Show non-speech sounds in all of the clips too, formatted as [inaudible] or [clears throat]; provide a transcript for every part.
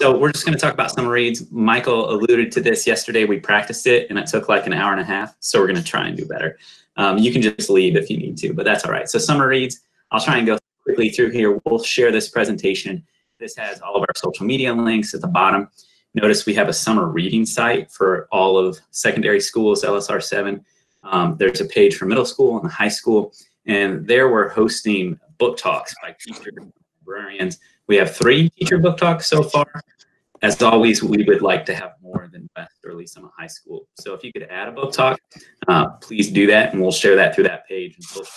So we're just going to talk about summer reads. Michael alluded to this yesterday. We practiced it and it took like an hour and a half. So we're going to try and do better. Um, you can just leave if you need to, but that's all right. So summer reads, I'll try and go quickly through here. We'll share this presentation. This has all of our social media links at the bottom. Notice we have a summer reading site for all of secondary schools, LSR 7. Um, there's a page for middle school and high school. And there we're hosting book talks by teachers, and librarians. We have three teacher book talks so far. As always, we would like to have more than best, or at least in high school. So if you could add a book talk, uh, please do that, and we'll share that through that page and social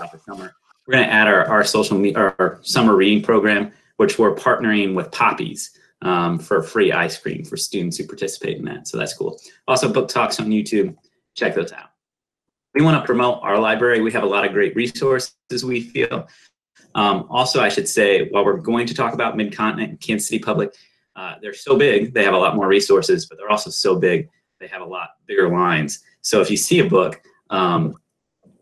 media summer. We're going to add our, our social media, our summer reading program, which we're partnering with Poppies um, for free ice cream for students who participate in that. So that's cool. Also, book talks on YouTube. Check those out. We want to promote our library. We have a lot of great resources, we feel. Um, also, I should say, while we're going to talk about Mid-Continent and Kansas City Public, uh, they're so big, they have a lot more resources, but they're also so big, they have a lot bigger lines. So if you see a book, um,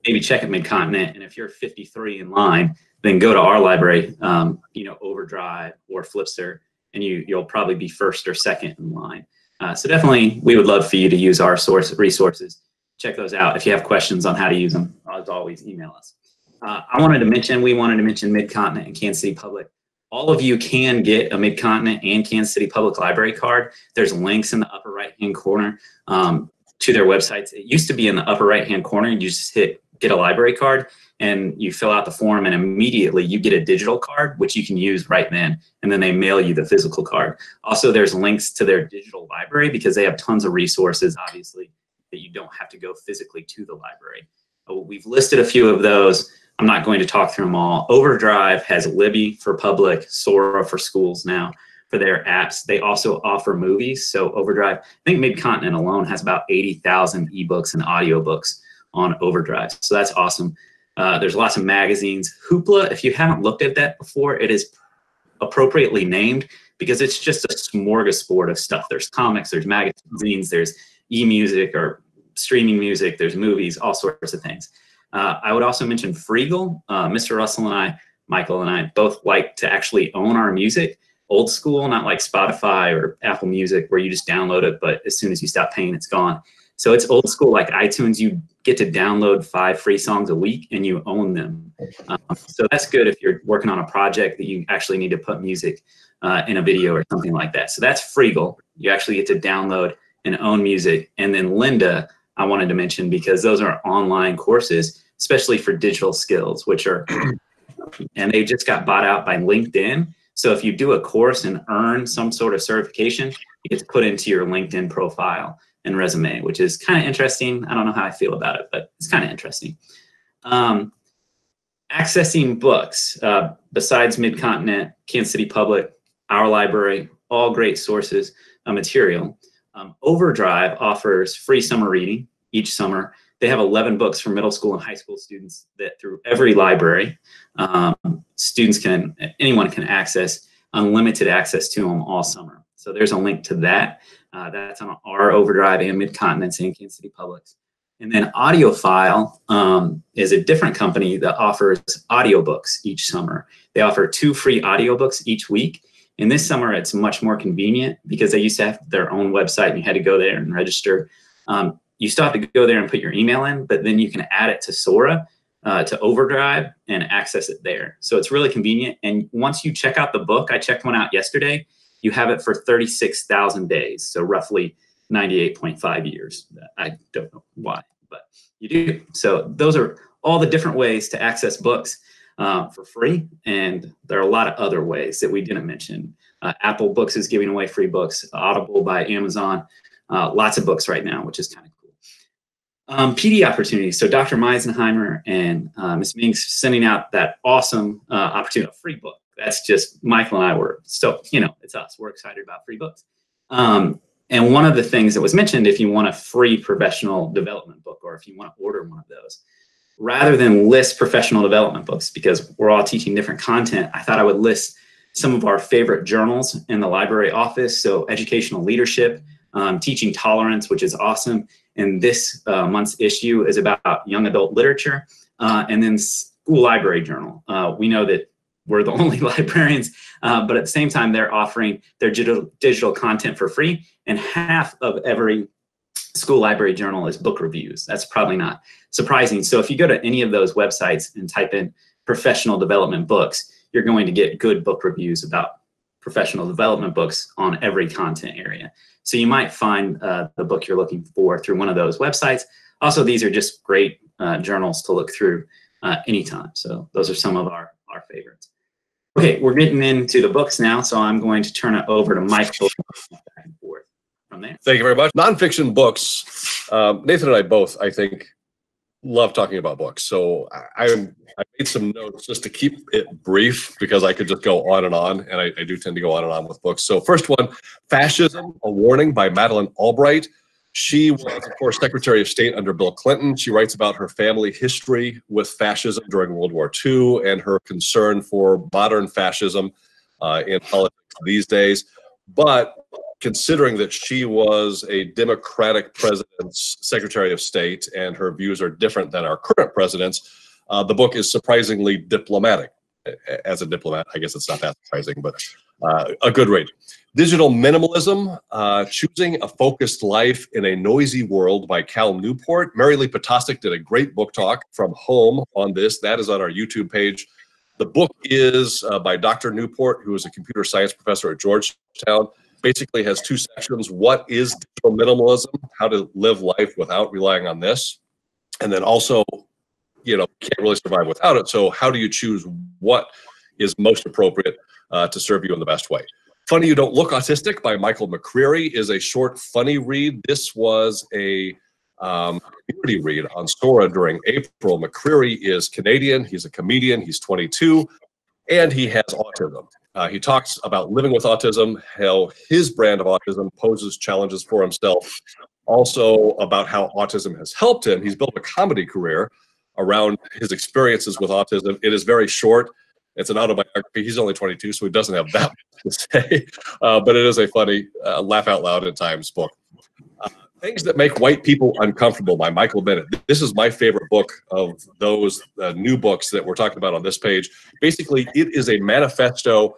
maybe check at Mid-Continent, and if you're 53 in line, then go to our library, um, you know, Overdrive or Flipster, and you, you'll probably be first or second in line. Uh, so definitely, we would love for you to use our source resources. Check those out. If you have questions on how to use them, as always, email us. Uh, I wanted to mention, we wanted to mention Mid-Continent and Kansas City Public. All of you can get a Mid-Continent and Kansas City Public Library card. There's links in the upper right-hand corner um, to their websites. It used to be in the upper right-hand corner. You just hit get a library card and you fill out the form and immediately you get a digital card which you can use right then and then they mail you the physical card also there's links to their digital library because they have tons of resources obviously that you don't have to go physically to the library uh, we've listed a few of those i'm not going to talk through them all overdrive has libby for public sora for schools now for their apps they also offer movies so overdrive i think mid-continent alone has about 80000 ebooks and audiobooks on overdrive so that's awesome uh, there's lots of magazines. Hoopla, if you haven't looked at that before, it is appropriately named because it's just a smorgasbord of stuff. There's comics, there's magazines, there's e-music or streaming music, there's movies, all sorts of things. Uh, I would also mention Freegal. Uh, Mr. Russell and I, Michael and I, both like to actually own our music, old school, not like Spotify or Apple Music where you just download it, but as soon as you stop paying, it's gone. So it's old school like iTunes. You get to download five free songs a week and you own them. Um, so that's good if you're working on a project that you actually need to put music uh, in a video or something like that. So that's Freegal. You actually get to download and own music. And then Lynda, I wanted to mention because those are online courses, especially for digital skills, which are, [clears throat] and they just got bought out by LinkedIn. So if you do a course and earn some sort of certification, it gets put into your LinkedIn profile and resume, which is kind of interesting. I don't know how I feel about it, but it's kind of interesting. Um, accessing books, uh, besides Mid-Continent, Kansas City Public, our library, all great sources of material. Um, Overdrive offers free summer reading each summer. They have 11 books for middle school and high school students that through every library, um, students can, anyone can access unlimited access to them all summer. So there's a link to that. Uh, that's on our Overdrive and Mid-Continents and Kansas City Publics. And then AudioFile um, is a different company that offers audiobooks each summer. They offer two free audiobooks each week. And this summer, it's much more convenient because they used to have their own website and you had to go there and register. Um, you still have to go there and put your email in, but then you can add it to Sora, uh, to Overdrive, and access it there. So it's really convenient. And once you check out the book, I checked one out yesterday you have it for 36,000 days, so roughly 98.5 years. I don't know why, but you do. So those are all the different ways to access books uh, for free, and there are a lot of other ways that we didn't mention. Uh, Apple Books is giving away free books, Audible by Amazon, uh, lots of books right now, which is kind of cool. Um, PD opportunities. So Dr. Meisenheimer and uh, Ms. Minks sending out that awesome uh, opportunity, a free book that's just Michael and I were so you know, it's us. We're excited about free books. Um, and one of the things that was mentioned, if you want a free professional development book or if you want to order one of those, rather than list professional development books, because we're all teaching different content, I thought I would list some of our favorite journals in the library office. So educational leadership, um, teaching tolerance, which is awesome. And this uh, month's issue is about young adult literature. Uh, and then school library journal. Uh, we know that we're the [laughs] only librarians, uh, but at the same time, they're offering their digital, digital content for free, and half of every school library journal is book reviews. That's probably not surprising. So if you go to any of those websites and type in professional development books, you're going to get good book reviews about professional development books on every content area. So you might find uh, the book you're looking for through one of those websites. Also, these are just great uh, journals to look through uh, anytime. So those are some of our, our favorites. Okay, we're getting into the books now, so I'm going to turn it over to Michael from there. Thank you very much. Nonfiction books. Um, Nathan and I both, I think, love talking about books. So I, I made some notes just to keep it brief because I could just go on and on, and I, I do tend to go on and on with books. So first one, Fascism: A Warning by Madeleine Albright. She was, of course, Secretary of State under Bill Clinton. She writes about her family history with fascism during World War II and her concern for modern fascism uh, in politics these days. But considering that she was a Democratic president's Secretary of State and her views are different than our current president's, uh, the book is surprisingly diplomatic. As a diplomat, I guess it's not that surprising, but uh, a good read. Digital Minimalism, uh, Choosing a Focused Life in a Noisy World by Cal Newport. Mary Lee Potostik did a great book talk from home on this. That is on our YouTube page. The book is uh, by Dr. Newport, who is a computer science professor at Georgetown. Basically has two sections. What is digital minimalism? How to live life without relying on this. And then also, you know, can't really survive without it. So how do you choose what is most appropriate uh, to serve you in the best way? Funny You Don't Look Autistic by Michael McCreary is a short, funny read. This was a um, community read on Sora during April. McCreary is Canadian. He's a comedian. He's 22, and he has autism. Uh, he talks about living with autism, how his brand of autism poses challenges for himself, also about how autism has helped him. He's built a comedy career around his experiences with autism. It is very short. It's an autobiography. He's only 22, so he doesn't have that [laughs] much to say, uh, but it is a funny, uh, laugh out loud at times book. Uh, Things That Make White People Uncomfortable by Michael Bennett. This is my favorite book of those uh, new books that we're talking about on this page. Basically, it is a manifesto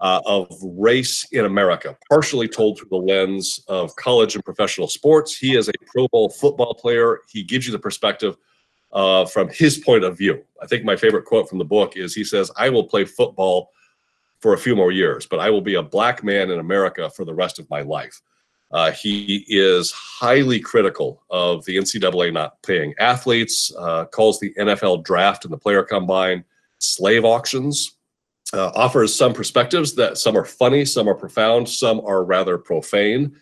uh, of race in America, partially told through the lens of college and professional sports. He is a Pro Bowl football player. He gives you the perspective uh, from his point of view. I think my favorite quote from the book is he says, I will play football for a few more years, but I will be a black man in America for the rest of my life. Uh, he is highly critical of the NCAA not paying athletes, uh, calls the NFL draft and the player combine slave auctions, uh, offers some perspectives that some are funny, some are profound, some are rather profane.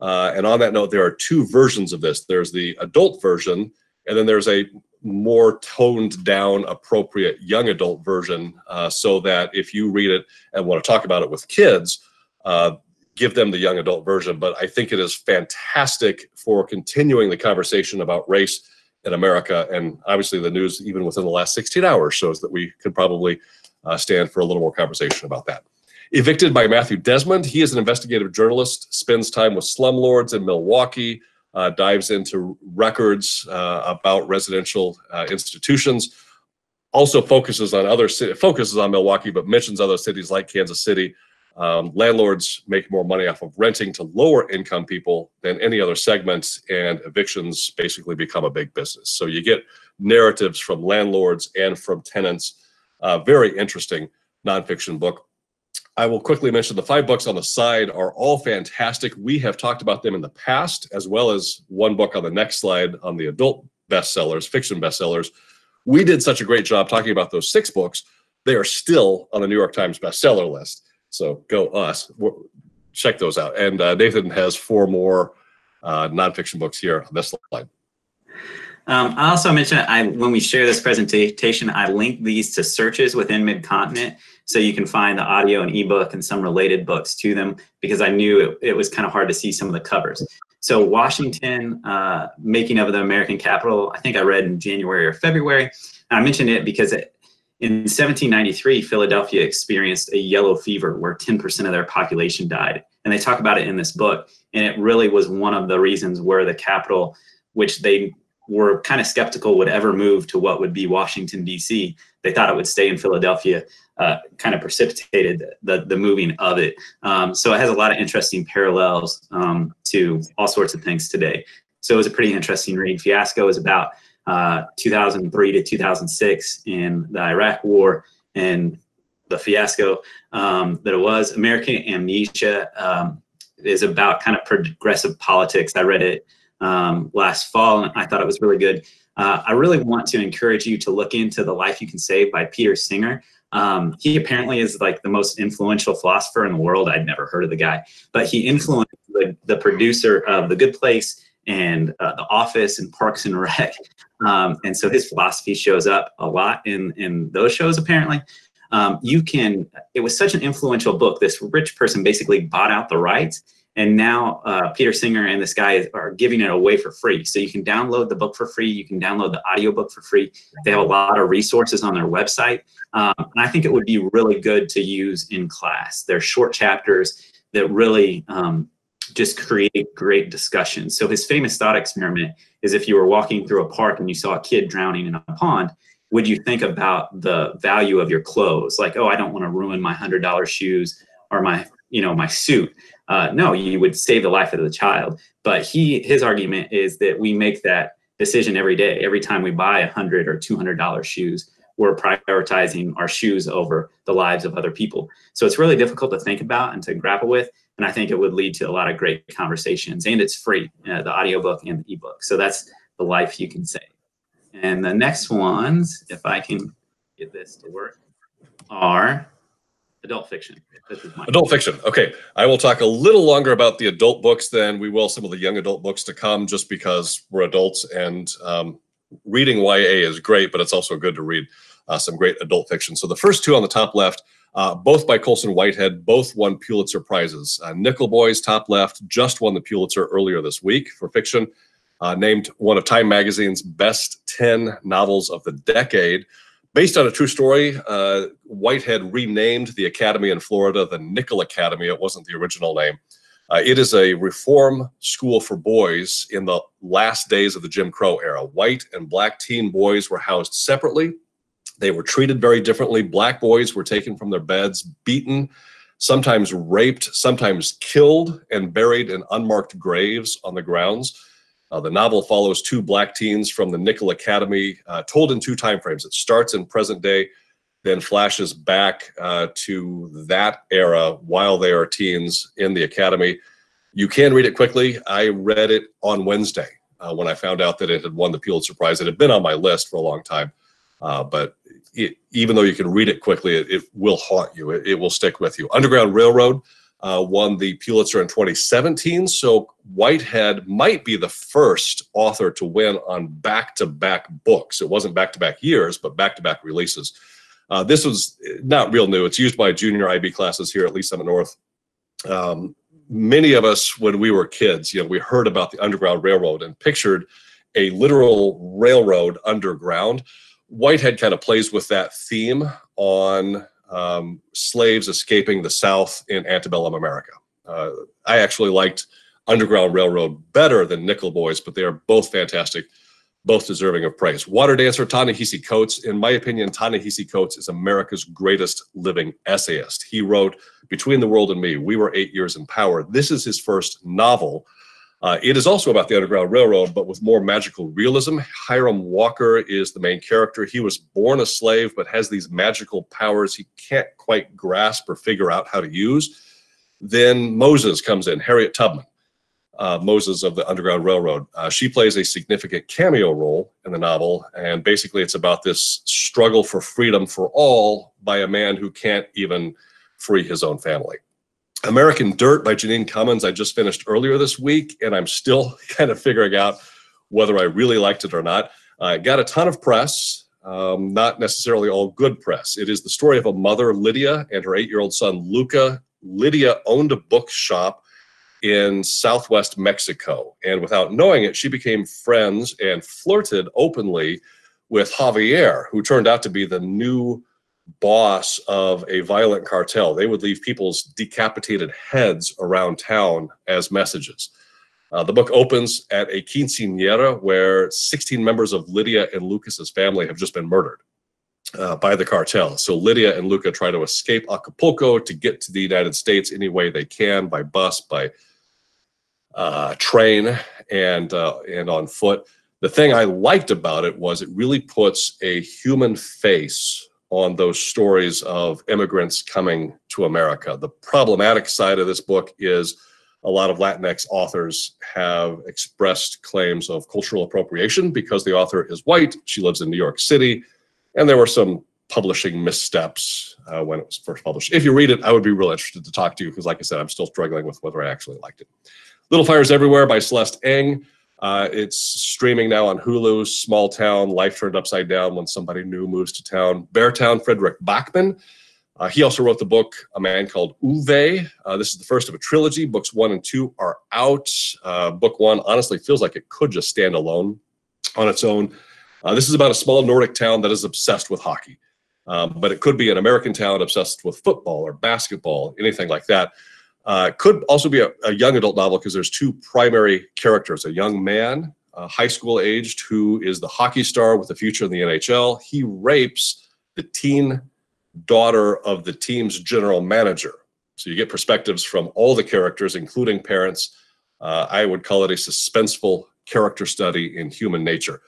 Uh, and on that note, there are two versions of this. There's the adult version, and then there's a more toned down, appropriate young adult version uh, so that if you read it and want to talk about it with kids, uh, give them the young adult version. But I think it is fantastic for continuing the conversation about race in America. And obviously, the news, even within the last 16 hours, shows that we could probably uh, stand for a little more conversation about that. Evicted by Matthew Desmond. He is an investigative journalist, spends time with slumlords in Milwaukee uh, dives into records uh, about residential uh, institutions. Also focuses on other focuses on Milwaukee, but mentions other cities like Kansas City. Um, landlords make more money off of renting to lower income people than any other segments, and evictions basically become a big business. So you get narratives from landlords and from tenants. Uh, very interesting nonfiction book. I will quickly mention the five books on the side are all fantastic. We have talked about them in the past, as well as one book on the next slide on the adult bestsellers, fiction bestsellers. We did such a great job talking about those six books. They are still on the New York Times bestseller list. So go us. Check those out. And uh, Nathan has four more uh, nonfiction books here on this slide. Um, I also mentioned I when we share this presentation, I link these to searches within Midcontinent so you can find the audio and ebook and some related books to them because I knew it, it was kind of hard to see some of the covers. So Washington, uh, Making of the American Capital, I think I read in January or February. I mentioned it because it, in 1793, Philadelphia experienced a yellow fever where 10% of their population died. And they talk about it in this book. And it really was one of the reasons where the capital, which they were kind of skeptical would ever move to what would be Washington, D.C. They thought it would stay in Philadelphia. uh, kind of precipitated the, the moving of it. Um, so it has a lot of interesting parallels um, to all sorts of things today. So it was a pretty interesting read. Fiasco is about uh, 2003 to 2006 in the Iraq War and the fiasco um, that it was. American Amnesia um, is about kind of progressive politics. I read it um, last fall and I thought it was really good. Uh, I really want to encourage you to look into The Life You Can Save by Peter Singer. Um, he apparently is like the most influential philosopher in the world. I'd never heard of the guy, but he influenced the, the producer of The Good Place and uh, The Office and Parks and Rec. [laughs] Um, and so his philosophy shows up a lot in, in those shows, apparently. Um, you can, it was such an influential book. This rich person basically bought out the rights and now uh, Peter Singer and this guy are giving it away for free. So you can download the book for free. You can download the audiobook for free. They have a lot of resources on their website. Um, and I think it would be really good to use in class. They're short chapters that really um, just create great discussion. So his famous thought experiment is if you were walking through a park and you saw a kid drowning in a pond, would you think about the value of your clothes? Like, oh, I don't want to ruin my hundred dollar shoes or my, you know, my suit. Uh, no, you would save the life of the child. But he, his argument is that we make that decision every day. Every time we buy a hundred or two hundred dollar shoes, we're prioritizing our shoes over the lives of other people. So it's really difficult to think about and to grapple with. And I think it would lead to a lot of great conversations. And it's free, uh, the audiobook and the ebook. So that's the life you can save. And the next ones, if I can get this to work, are adult fiction. adult fiction. Okay. I will talk a little longer about the adult books than we will some of the young adult books to come, just because we're adults and um, reading YA is great, but it's also good to read uh, some great adult fiction. So the first two on the top left, uh, both by Colson Whitehead, both won Pulitzer Prizes. Uh, Nickel Boys, top left, just won the Pulitzer earlier this week for fiction. Uh, named one of Time Magazine's best 10 novels of the decade. Based on a true story, uh, Whitehead renamed the academy in Florida the Nickel Academy. It wasn't the original name. Uh, it is a reform school for boys in the last days of the Jim Crow era. White and black teen boys were housed separately. They were treated very differently. Black boys were taken from their beds, beaten, sometimes raped, sometimes killed, and buried in unmarked graves on the grounds. Uh, the novel follows two black teens from the Nickel Academy, uh, told in two time frames. It starts in present day, then flashes back uh, to that era while they are teens in the academy. You can read it quickly. I read it on Wednesday uh, when I found out that it had won the Pulitzer Prize. It had been on my list for a long time, uh, but it, even though you can read it quickly, it, it will haunt you. It, it will stick with you. Underground Railroad uh, won the Pulitzer in 2017. So Whitehead might be the first author to win on back-to-back books. It wasn't back-to-back years, but back-to-back releases. Uh, this was not real new. It's used by junior IB classes here at Lee's Summit North. Um, many of us, when we were kids, you know, we heard about the Underground Railroad and pictured a literal railroad underground. Whitehead kind of plays with that theme on um, slaves escaping the South in antebellum America. Uh, I actually liked Underground Railroad better than Nickel Boys, but they are both fantastic, both deserving of praise. Water Dancer, Ta-Nehisi Coates. In my opinion, Ta-Nehisi Coates is America's greatest living essayist. He wrote Between the World and Me, We Were Eight Years in Power. This is his first novel. Uh, it is also about the Underground Railroad, but with more magical realism. Hiram Walker is the main character. He was born a slave, but has these magical powers he can't quite grasp or figure out how to use. Then Moses comes in, Harriet Tubman, uh, Moses of the Underground Railroad. Uh, she plays a significant cameo role in the novel, and basically it's about this struggle for freedom for all by a man who can't even free his own family. American Dirt by Jeanine Cummins, I just finished earlier this week, and I'm still [laughs] kind of figuring out whether I really liked it or not. I uh, got a ton of press, um, not necessarily all good press. It is the story of a mother, Lydia, and her eight year old son, Luca. Lydia owned a bookshop in southwest Mexico, and without knowing it, she became friends and flirted openly with Javier, who turned out to be the new boss of a violent cartel. They would leave people's decapitated heads around town as messages. Uh, the book opens at a quinceanera where 16 members of Lydia and Lucas's family have just been murdered. uh, by the cartel. So Lydia and Luca try to escape Acapulco to get to the United States any way they can by bus, by uh, train, and uh, and on foot. The thing I liked about it was it really puts a human face on those stories of immigrants coming to America. The problematic side of this book is a lot of Latinx authors have expressed claims of cultural appropriation because the author is white. She lives in New York City. And there were some publishing missteps uh, when it was first published. If you read it, I would be real interested to talk to you because, like I said, I'm still struggling with whether I actually liked it. Little Fires Everywhere by Celeste Ng. Uh, it's streaming now on Hulu. Small town, life turned upside down when somebody new moves to town. Beartown, Fredrik Backman. Uh, he also wrote the book A Man Called Ove. Uh, this is the first of a trilogy. Books one and two are out. Uh, book one honestly feels like it could just stand alone on its own. Uh, this is about a small Nordic town that is obsessed with hockey, um, but it could be an American town obsessed with football or basketball, anything like that. Uh, could also be a, a young adult novel because there's two primary characters a young man, high school aged, who is the hockey star with a future in the NHL. He rapes the teen daughter of the team's general manager. So you get perspectives from all the characters, including parents. Uh, I would call it a suspenseful character study in human nature.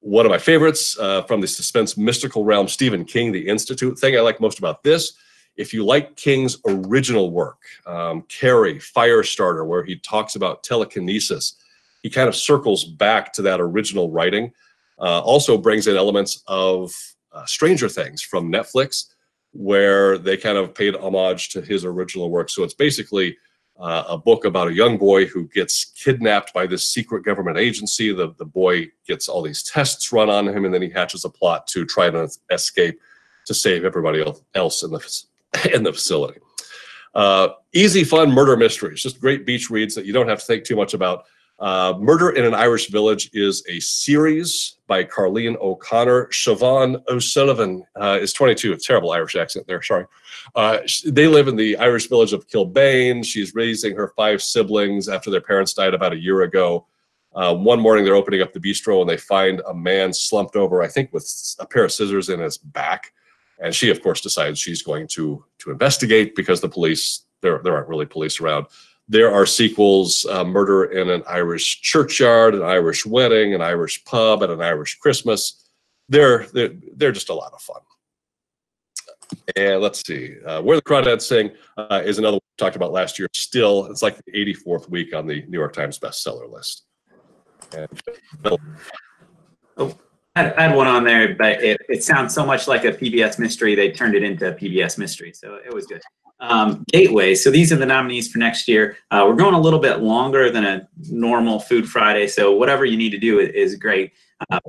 One of my favorites uh, from the suspense mystical realm, Stephen King, The Institute. Thing I like most about this, if you like King's original work, um, Carrie, Firestarter, where he talks about telekinesis, he kind of circles back to that original writing. Uh, also brings in elements of uh, Stranger Things from Netflix, where they kind of paid homage to his original work. So it's basically uh, a book about a young boy who gets kidnapped by this secret government agency. The, the boy gets all these tests run on him, and then he hatches a plot to try to escape to save everybody else in the, [laughs] in the facility. Uh, easy, fun murder mysteries, just great beach reads that you don't have to think too much about. Uh, Murder in an Irish Village is a series by Carlene O'Connor. Siobhan O'Sullivan uh, is 22. A terrible Irish accent there, sorry. Uh, they live in the Irish village of Kilbane. She's raising her five siblings after their parents died about a year ago. Uh, one morning, they're opening up the bistro and they find a man slumped over, I think, with a pair of scissors in his back. And she, of course, decides she's going to to investigate because the police there there aren't really police around. There are sequels uh, Murder in an Irish Churchyard, an Irish Wedding, an Irish Pub, and an Irish Christmas. They're, they're, they're just a lot of fun. And let's see, uh, Where the Crawdads Sing uh, is another one we talked about last year. Still, it's like the 84th week on the New York Times bestseller list. And oh, I had one on there, but it, it sounds so much like a PBS mystery, they turned it into a PBS mystery. So it was good um, Gateway. So these are the nominees for next year. Uh, we're going a little bit longer than a normal Food Friday, so whatever you need to do is, great. Uh,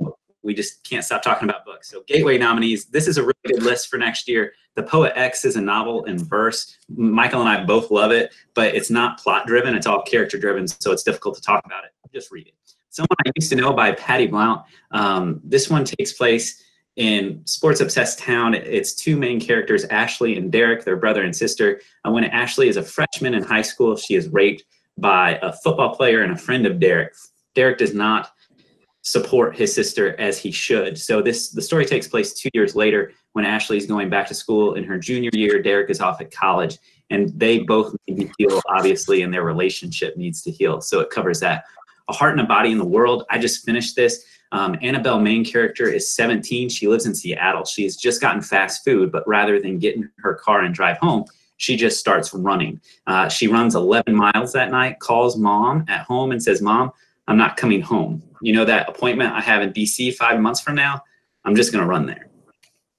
we just can't stop talking about books. So Gateway nominees, this is a really good list for next year. The Poet X is a novel in verse. Michael and I both love it, but it's not plot driven. It's all character driven, so it's difficult to talk about it. Just read it. Someone I used to know by Patty Blount. Um, this one takes place in Sports Obsessed Town, it's two main characters, Ashley and Derek, their brother and sister. And when Ashley is a freshman in high school, she is raped by a football player and a friend of Derek. Derek does not support his sister as he should. So this the story takes place two years later when Ashley is going back to school in her junior year. Derek is off at college, and they both need to heal, obviously, and their relationship needs to heal. So it covers that. A Heart and a Body in the World. I just finished this. Um, Annabelle, main character, is 17. She lives in Seattle. She has just gotten fast food, but rather than get in her car and drive home, she just starts running. Uh, she runs 11 miles that night, calls mom at home and says, Mom, I'm not coming home. You know that appointment I have in DC five months from now? I'm just going to run there.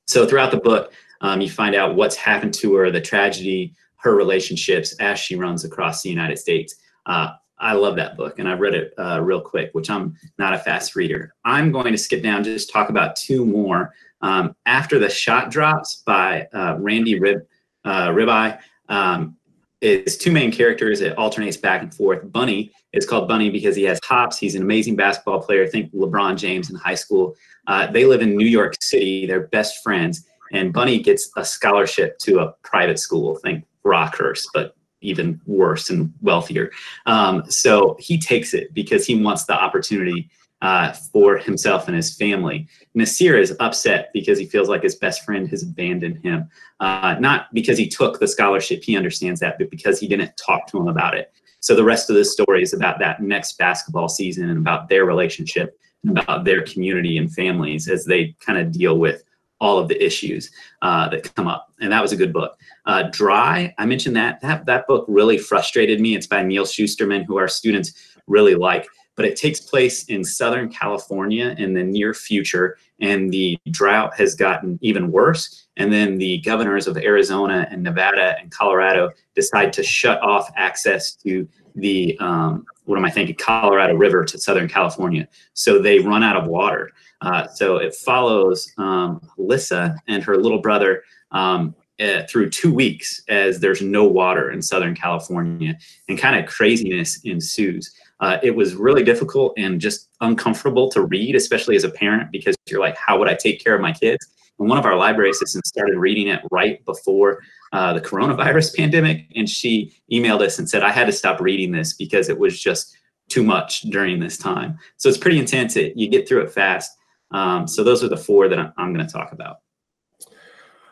So throughout the book, um, you find out what's happened to her, the tragedy, her relationships as she runs across the United States. Uh, I love that book and I've read it uh, real quick, which I'm not a fast reader. I'm going to skip down, just talk about two more. Um, After the Shot Drops by uh, Randy Rib, uh, Ribay um, two main characters. It alternates back and forth. Bunny is called Bunny because he has hops. He's an amazing basketball player. Think LeBron James in high school. Uh, they live in New York City. They're best friends. And Bunny gets a scholarship to a private school. Think Rockhurst, but even worse and wealthier. Um, so he takes it because he wants the opportunity uh, for himself and his family. Nasir is upset because he feels like his best friend has abandoned him. Uh, not because he took the scholarship, he understands that, but because he didn't talk to him about it. So the rest of the story is about that next basketball season and about their relationship, and about their community and families as they kind of deal with all of the issues uh, that come up. And that was a good book. Uh, Dry, I mentioned that. that. That book really frustrated me. It's by Neal Shusterman, who our students really like. But it takes place in Southern California in the near future, and the drought has gotten even worse. And then the governors of Arizona and Nevada and Colorado decide to shut off access to the um, what am I thinking? Colorado River to Southern California. So they run out of water. Uh, so it follows um, Alyssa and her little brother um, uh, through two weeks as there's no water in Southern California and kind of craziness ensues. Uh, it was really difficult and just uncomfortable to read, especially as a parent, because you're like, how would I take care of my kids? And one of our library assistants started reading it right before uh, the coronavirus [laughs] pandemic, and she emailed us and said, I had to stop reading this because it was just too much during this time. So it's pretty intense. It, you get through it fast. Um, so those are the four that I'm, I'm going to talk about.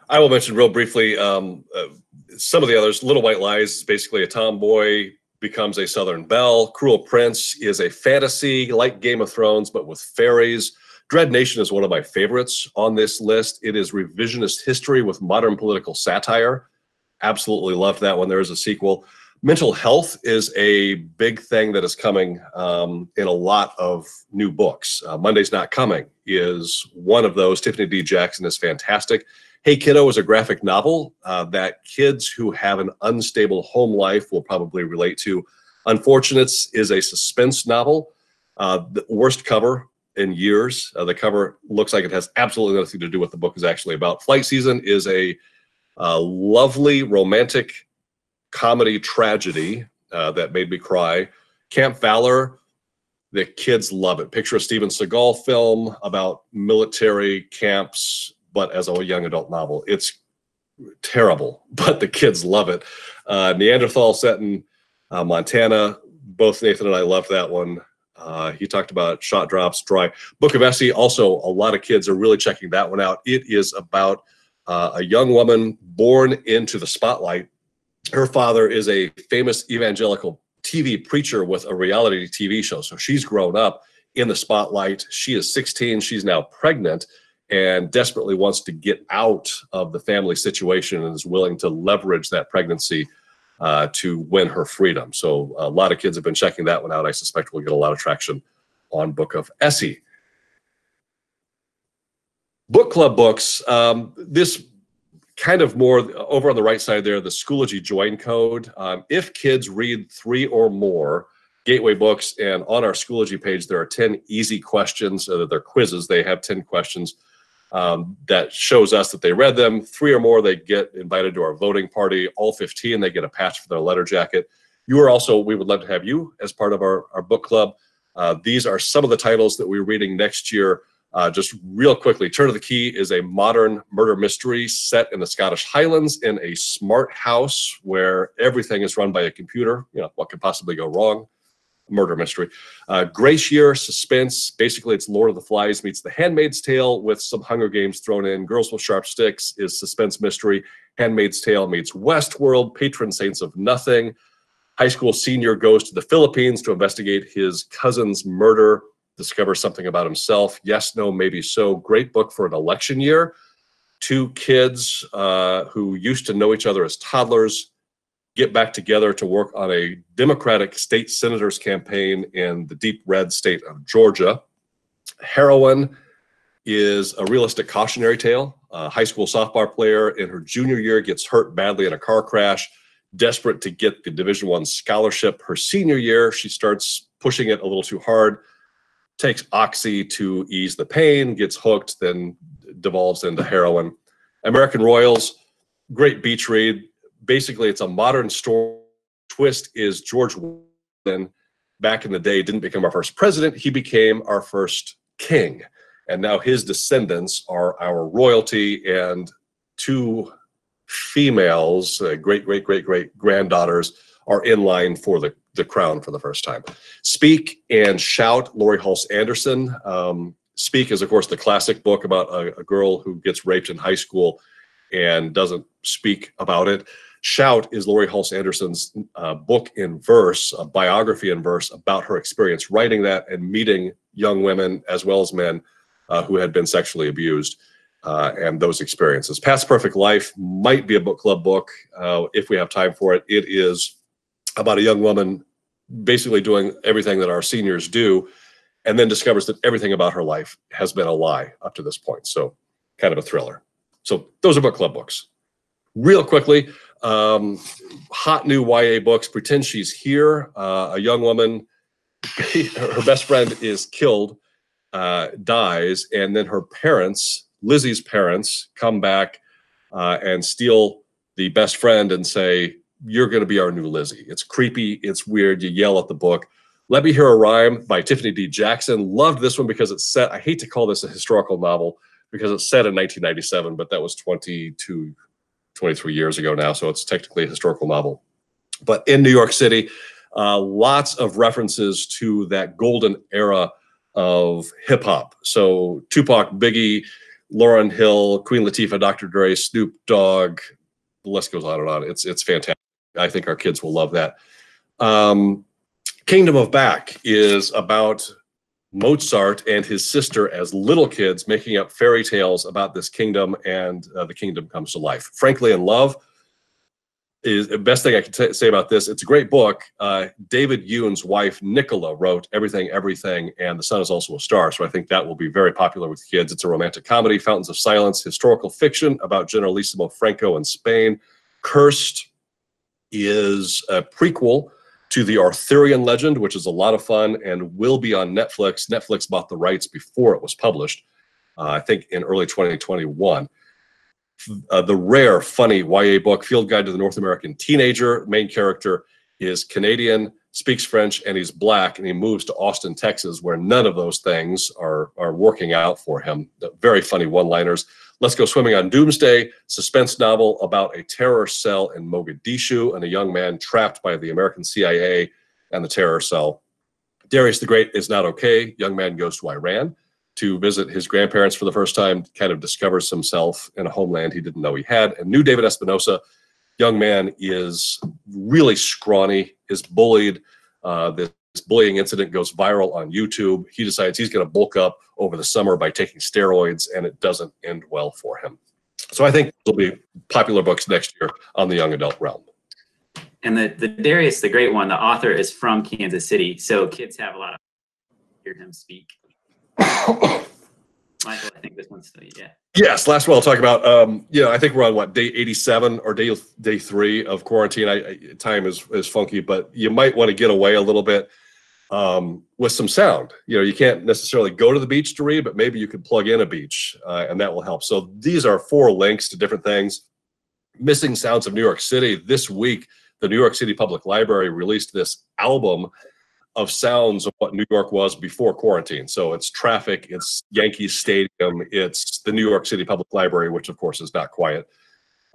I will mention real briefly um, uh, some of the others. Little White Lies is basically a tomboy becomes a Southern belle. Cruel Prince is a fantasy like Game of Thrones, but with fairies. Dread Nation is one of my favorites on this list. It is revisionist history with modern political satire. Absolutely loved that one. There is a sequel. Mental health is a big thing that is coming um, in a lot of new books. Uh, Monday's Not Coming is one of those. Tiffany D. Jackson is fantastic. Hey Kiddo is a graphic novel uh, that kids who have an unstable home life will probably relate to. Unfortunates is a suspense novel. Uh, the worst cover in years. Uh, the cover looks like it has absolutely nothing to do with the book is actually about. Flight Season is a uh, lovely romantic comedy tragedy uh, that made me cry. Camp Valor, the kids love it. Picture a Steven Seagal film about military camps but as a young adult novel. It's terrible, [laughs] but the kids love it. Uh, Neanderthal set in uh, Montana. Both Nathan and I loved that one. Uh, he talked about shot drops, dry. Book of Essie, also a lot of kids are really checking that one out. It is about uh, a young woman born into the spotlight. Her father is a famous evangelical TV preacher with a reality TV show. So she's grown up in the spotlight. She is 16. She's now pregnant and desperately wants to get out of the family situation and is willing to leverage that pregnancy uh, to win her freedom. So a lot of kids have been checking that one out. I suspect we'll get a lot of traction on Book of Essie. Book club books. Um, this kind of more over on the right side there, the Schoology join code. Um, if kids read three or more Gateway books, and on our Schoology page, there are 10 easy questions. Uh, they're quizzes. They have 10 questions um, that shows us that they read them. Three or more, they get invited to our voting party. All 15, they get a patch for their letter jacket. You are also, we would love to have you as part of our, our book club. Uh, these are some of the titles that we're reading next year. Uh, just real quickly, Turn of the Key is a modern murder mystery set in the Scottish Highlands in a smart house where everything is run by a computer. You know, what could possibly go wrong? murder mystery. Uh, Grace Year, suspense. Basically, it's Lord of the Flies meets The Handmaid's Tale with some Hunger Games thrown in. Girls with Sharp Sticks is suspense mystery. Handmaid's Tale meets Westworld. Patron Saints of Nothing. High school senior goes to the Philippines to investigate his cousin's murder, discover something about himself. Yes, no, maybe so. Great book for an election year. Two kids uh, who used to know each other as toddlers get back together to work on a Democratic state senator's campaign in the deep red state of Georgia. Heroin is a realistic cautionary tale. A high school softball player in her junior year gets hurt badly in a car crash. Desperate to get the Division One scholarship her senior year, she starts pushing it a little too hard. Takes oxy to ease the pain, gets hooked, then devolves into heroin. American Royals, great beach read basically it's a modern story. Twist is George Washington back in the day didn't become our first president, he became our first king. And now his descendants are our royalty and two females, uh, great, great, great, great granddaughters, are in line for the, the crown for the first time. Speak and Shout, Laurie Halse Anderson. Um, Speak is, of course, the classic book about a, a girl who gets raped in high school and doesn't speak about it. Shout is Laurie Halse Anderson's uh, book in verse, a biography in verse about her experience writing that and meeting young women as well as men uh, who had been sexually abused uh, and those experiences. Past Perfect Life might be a book club book uh, if we have time for it. It is about a young woman basically doing everything that our seniors do and then discovers that everything about her life has been a lie up to this point. So, kind of a thriller. So, those are book club books. Real quickly, um, hot new YA books. Pretend She's Here. Uh, a young woman, [laughs] her best friend is killed, uh, dies, and then her parents, Lizzie's parents, come back uh, and steal the best friend and say, You're going to be our new Lizzie. It's creepy. It's weird. You yell at the book. Let Me Hear a Rhyme by Tiffany D. Jackson. Loved this one because it's set, I hate to call this a historical novel because it's set in 1997, but that was 22 23 years ago now, so it's technically a historical novel. But in New York City, uh, lots of references to that golden era of hip hop. So Tupac, Biggie, Lauryn Hill, Queen Latifah, Dr. Dre, Snoop Dogg, the list goes on and on. It's it's fantastic. I think our kids will love that. Um, Kingdom of Back is about Mozart and his sister as little kids making up fairy tales about this kingdom, and uh, the kingdom comes to life. Frankly, in love is the best thing I can t- say about this. It's a great book. Uh, David Yoon's wife Nicola wrote Everything, Everything, and the Sun is also a star. So I think that will be very popular with kids. It's a romantic comedy, Fountains of Silence, historical fiction about Generalissimo Franco in Spain. Cursed is a prequel to the Arthurian legend, which is a lot of fun and will be on Netflix. Netflix bought the rights before it was published, uh, I think in early 2021. Uh, the rare, funny YA book, Field Guide to the North American Teenager. Main character is Canadian, speaks French, and he's black, and he moves to Austin, Texas, where none of those things are, are working out for him. Very funny one liners. Let's Go Swimming on Doomsday, suspense novel about a terror cell in Mogadishu and a young man trapped by the American CIA and the terror cell. Darius the Great is not okay. Young man goes to Iran to visit his grandparents for the first time, kind of discovers himself in a homeland he didn't know he had. And New David Espinoza, young man is really scrawny, is bullied. Uh, this bullying incident goes viral on YouTube. He decides he's going to bulk up over the summer by taking steroids, and it doesn't end well for him. So I think there'll be popular books next year on the young adult realm. And the, the Darius, the great one, the author is from Kansas City, so kids have a lot of hear him speak. [coughs] Michael, I think this one's still yeah. Yes, last one I'll talk about. Um, you know, I think we're on what day 87 or day day three of quarantine. I, I time is is funky, but you might want to get away a little bit um, with some sound. You know, you can't necessarily go to the beach to read, but maybe you could plug in a beach uh, and that will help. So these are four links to different things. Missing Sounds of New York City. This week, the New York City Public Library released this album of sounds of what New York was before quarantine. So it's traffic, it's Yankee Stadium, it's the New York City Public Library, which of course is not quiet.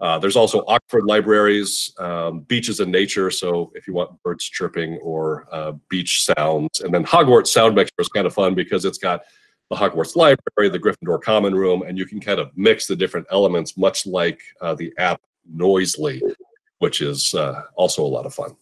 Uh, there's also Oxford libraries, um, beaches and nature. So if you want birds chirping or uh, beach sounds, and then Hogwarts Sound Mixer is kind of fun because it's got the Hogwarts Library, the Gryffindor Common Room, and you can kind of mix the different elements, much like uh, the app Noisli, which is uh, also a lot of fun.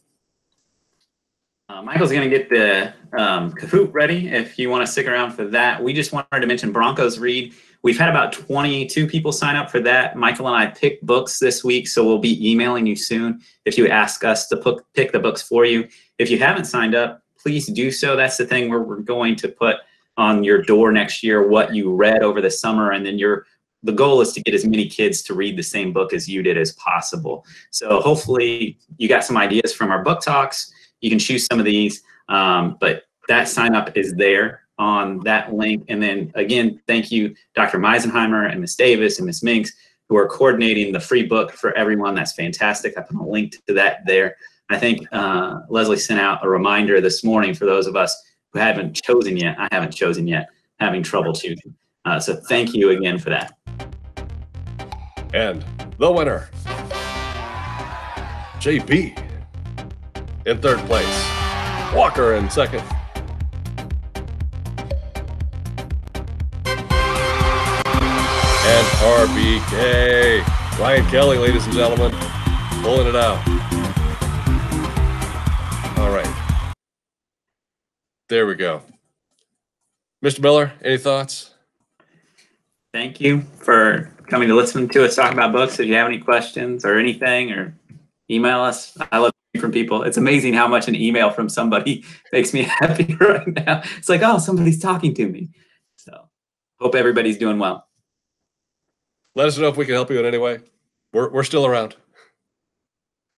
Uh, Michael's going to get the um, Kahoot ready if you want to stick around for that. We just wanted to mention Broncos Read We've had about 22 people sign up for that. Michael and I picked books this week, so we'll be emailing you soon if you ask us to pick the books for you. If you haven't signed up, please do so. That's the thing where we're going to put on your door next year what you read over the summer, and then your the goal is to get as many kids to read the same book as you did as possible. So hopefully you got some ideas from our book talks. You can choose some of these, um, but that sign up is there on that link. And then again, thank you, Dr. Meisenheimer and Ms. Davis and Ms. Minks, who are coordinating the free book for everyone. That's fantastic. I put a link to that there. I think uh, Leslie sent out a reminder this morning for those of us who haven't chosen yet. I haven't chosen yet, having trouble choosing. Uh, so thank you again for that. And the winner, JP, in third place. Walker in second. And RBK. Ryan Kelly, ladies and gentlemen, pulling it out. All right. There we go. Mr. Miller, any thoughts? Thank you for coming to listen to us talk about books. If you have any questions or anything, or email us. I love from people. It's amazing how much an email from somebody [laughs] makes me [laughs] happy right now. It's like, oh, somebody's talking to me. So hope everybody's doing well. Let us know if we can help you in any way. We're, we're still around.